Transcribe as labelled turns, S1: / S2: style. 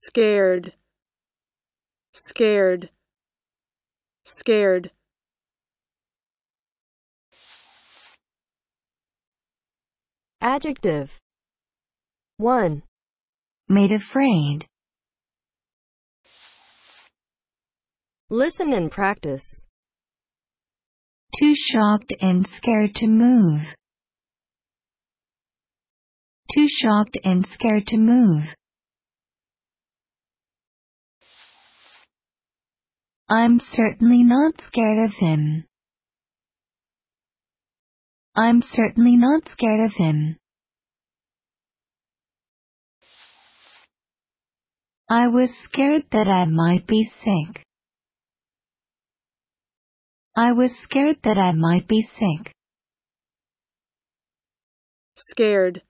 S1: scared, scared, scared.
S2: Adjective 1.
S3: made afraid,
S2: Listen and practice.
S3: too shocked and scared to move. Too shocked and scared to move. I'm certainly not scared of him. I'm certainly not scared of him. I was scared that I might be sick. I was scared that I might be sick.
S1: scared.